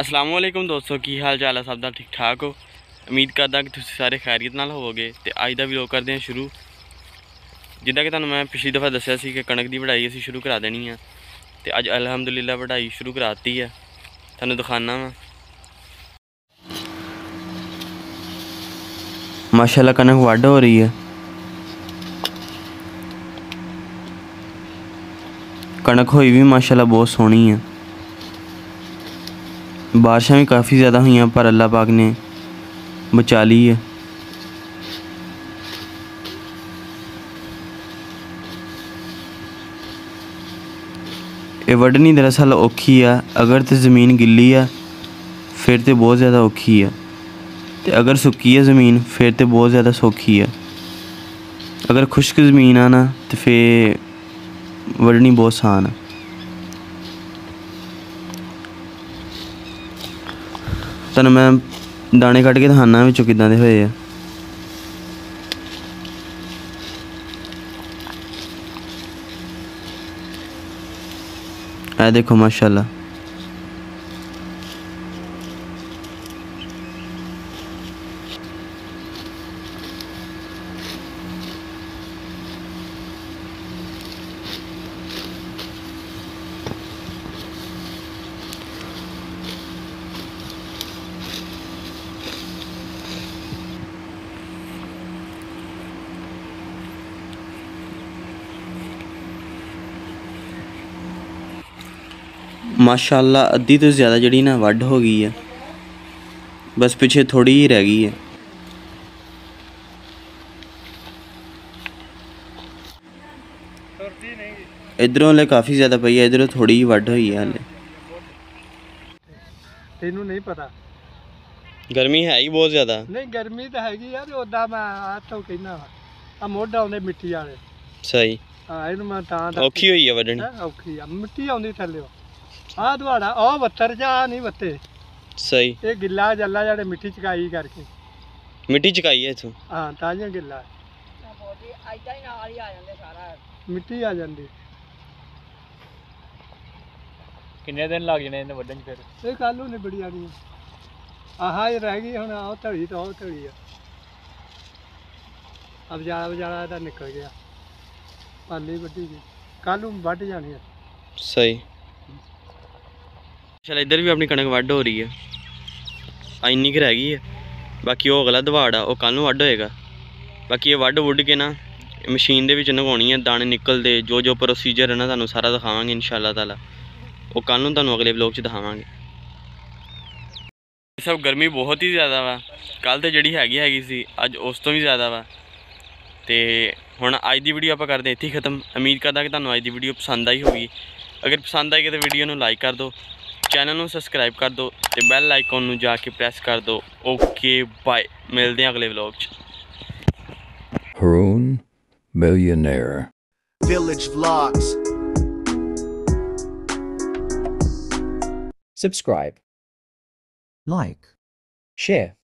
ਅਸਲਾਮ ਵਾਲੇਕੁਮ ਦੋਸਤੋ, ਕੀ ਹਾਲ ਚਾਲ ਹੈ ਸਭ ਦਾ ਠੀਕ ਠਾਕ ਹੋ? ਉਮੀਦ ਕਰਦਾ ਕਿ ਤੁਸੀਂ ਸਾਰੇ ਖੈਰੀਅਤ ਨਾਲ ਹੋਵੋਗੇ ਤੇ ਅੱਜ ਦਾ ਵਲੌਗ ਕਰਦੇ ਹਾਂ ਸ਼ੁਰੂ। ਜਿੱਦਾਂ ਕਿ ਤੁਹਾਨੂੰ ਮੈਂ ਪਿਛਲੀ ਦਫਾ ਦੱਸਿਆ ਸੀ ਕਿ ਕਣਕ ਦੀ ਵਢਾਈ ਅਸੀਂ ਸ਼ੁਰੂ ਕਰਾ ਦੇਣੀ ਆ ਤੇ ਅੱਜ ਅਲਹਮਦੁਲਿਲਾ ਵਢਾਈ ਸ਼ੁਰੂ ਕਰਾਤੀ ਆ। ਤੁਹਾਨੂੰ ਦਿਖਾਣਾ ਵਾ। ਮਾਸ਼ਾਅੱਲਾ, ਕਣਕ ਵੱਢ ਹੋ ਰਹੀ ਹੈ ਕਣਕ ਹੋਈ ਵੀ ਮਾਸ਼ਾਅੱਲਾ ਬਹੁਤ ਸੋਹਣੀ ਹੈ ਬਾਰਿਸ਼ਾਂ ਵੀ ਕਾਫੀ ਜ਼ਿਆਦਾ ਹੋਈਆਂ, ਪਰ ਅੱਲਾਹ ਪਾਕ ਨੇ ਬਚਾ ਲਈ ਹੈ। ਇਹ ਵੱਢਣੀ ਦਰਅਸਲ ਔਖੀ ਆ। ਅਗਰ ਤੇ ਜ਼ਮੀਨ ਗਿੱਲੀ ਆ, ਫਿਰ ਤੇ ਬਹੁਤ ਜ਼ਿਆਦਾ ਔਖੀ ਆ। ਤੇ ਅਗਰ ਸੁੱਕੀ ਆ ਜ਼ਮੀਨ, ਫਿਰ ਤੇ ਬਹੁਤ ਜ਼ਿਆਦਾ ਸੌਖੀ ਆ। ਅਗਰ ਖੁਸ਼ਕ ਜ਼ਮੀਨ ਆ ਨਾ, ਤੇ ਫਿਰ ਵੱਢਣੀ ਬਹੁਤ ਆਸਾਨ ਆ। ਤੁਹਾਨੂੰ ਮੈਂ ਦਾਣੇ ਕੱਢ ਕੇ ਦਿਖਾਣਾ ਵਿੱਚੋਂ ਕਿਦਾਂ ਦੇ ਹੋਏ ਆ। ਇਹ ਦੇਖੋ ਮਾਸ਼ਾਅੱਲਾ। ਮਾਸ਼ਾਅੱਲਾ ਅੱਧੀ ਤੋਂ ਜ਼ਿਆਦਾ ਜਿਹੜੀ ਨਾ ਵੱਢ ਹੋ ਗਈ ਹੈ ਬਸ ਪਿੱਛੇ ਥੋੜੀ ਹੀ ਰਹਿ ਗਈ ਹੈ ਇਧਰੋਂ ਲੈ ਕਾਫੀ ਜ਼ਿਆਦਾ ਪਈ ਹੈ ਇਧਰੋਂ ਥੋੜੀ ਹੀ ਵੱਢ ਹੋਈ ਹੈ ਹਲੇ। ਤੈਨੂੰ ਨਹੀਂ ਪਤਾ। ਗਰਮੀ ਹੈ ਹੀ ਬਹੁਤ ਜ਼ਿਆਦਾ। ਨਹੀਂ ਗਰਮੀ ਤਾਂ ਹੈਗੀ ਆ ਤੇ ਉਦਾਂ ਮੈਂ ਆ ਤੋਂ ਕਹਿਣਾ ਵਾ। ਆ ਮੋਢ ਆਉਂਦੇ ਮਿੱਟੀ ਵਾਲੇ। ਸਹੀ। ਆ ਇਹਨੂੰ ਮੈਂ ਤਾਂ ਔਖੀ ਹੋਈ ਹੈ ਵੱਢਣੀ। ਹੈਂ, ਔਖੀ ਆ। ਮਿੱਟੀ ਆਉਂਦੀ ਥੱਲੇ। ਆ ਦਵਾੜਾ ਉਹ ਬੱਤਰ ਜਾ ਨਹੀਂ ਬੱਤੇ ਸਹੀ। ਇਹ ਗਿੱਲਾ ਜੱਲਾ ਜਿਹੜੇ ਮਿੱਟੀ ਚਕਾਈ ਕਰਕੇ। ਮਿੱਟੀ ਚਕਾਈ ਹੈ ਇਥੋਂ? ਹਾਂ ਤਾਂ ਜਿਹਾ ਗਿੱਲਾ। ਮਿੱਟੀ ਆ ਜਾਂਦੀ। ਕਿੰਨੇ ਦਿਨ ਲੱਗ ਜਣੇ ਇਹਨੇ ਵੱਢਣ 'ਚ ਫਿਰ? ਇਹ ਕੱਲ ਨੂੰ ਨਿਬੜੀ ਜਾਣੀ ਆ ਆਹਾ ਇਹ ਰਹਿ ਗਈ ਹੁਣ ਆਹ ਧੜੀ ਤਾਂ ਉਹ ਧੜੀ ਆ। ਅਬ ਜਾ ਬਜਾਲਾ ਇਹਦਾ ਨਿਕਲ ਗਿਆ। ਪਾਲੀ ਵੱਢੀ ਗਈ। ਕੱਲ ਨੂੰ ਵੱਢ ਜਾਣੀ ਆ। ਸਹੀ। ਚਲ ਇੱਧਰ ਵੀ ਆਪਣੀ ਕਣਕ ਵੱਢ ਹੋ ਰਹੀ ਹੈ ਇੰਨੀ ਕੁ ਰਹਿ ਗਈ ਹੈ ਬਾਕੀ ਉਹ ਅਗਲਾ ਦਵਾੜ ਆ, ਉਹ ਕੱਲ ਨੂੰ ਵੱਢ ਹੋਏਗਾ। ਬਾਕੀ ਇਹ ਵੱਢ ਵੁੱਢ ਕੇ ਨਾ ਮਸ਼ੀਨ ਦੇ ਵਿੱਚ ਨਗਾਉਣੀ ਹੈ ਦਾਣੇ ਨਿਕਲਦੇ ਜੋ ਜੋ ਪ੍ਰੋਸੀਜਰ ਹੈ ਨਾ, ਤੁਹਾਨੂੰ ਸਾਰਾ ਦਿਖਾਵਾਂਗੇ ਇਨਸ਼ਾਅੱਲਾ ਤਾਲਾ। ਉਹ ਕੱਲ ਨੂੰ ਤੁਹਾਨੂੰ ਅਗਲੇ ਵਲੌਗ 'ਚ ਦਿਖਾਵਾਂਗੇ। ਸਭ ਗਰਮੀ ਬਹੁਤ ਹੀ ਜ਼ਿਆਦਾ ਵਾ। ਕੱਲ ਤੇ ਜਿਹੜੀ ਹੈਗੀ ਹੈਗੀ ਸੀ, ਅੱਜ ਉਸ ਤੋਂ ਵੀ ਜ਼ਿਆਦਾ ਵਾ। ਤੇ ਹੁਣ ਅੱਜ ਦੀ ਵੀਡੀਓ ਆਪਾਂ ਕਰਦੇ ਹਾਂ, ਇੱਥੇ ਹੀ ਖਤਮ। ਉਮੀਦ ਕਰਦਾ ਕਿ ਤੁਹਾਨੂੰ ਅੱਜ ਦੀ ਵੀਡੀਓ ਪਸੰਦ ਆਈ ਹੋਗੀ ਅਗਰ ਪਸੰਦ ਆਈ ਤਾਂ ਵੀਡੀਓ ਨੂੰ ਲਾਈਕ ਕਰ ਦਿਓ। ਚੈਨਲ ਨੂੰ ਸਬਸਕ੍ਰਾਈਬ ਕਰ ਦਿਓ ਤੇ ਬੈਲ ਆਈਕਨ ਨੂੰ ਜਾ ਕੇ ਪ੍ਰੈਸ ਕਰ ਦਿਓ ਓਕੇ ਬਾਏ ਮਿਲਦੇ ਹਾਂ ਅਗਲੇ ਵਲੌਗ 'ਚ Haroon Millionaire. Village Vlogs. subscribe, Like. share.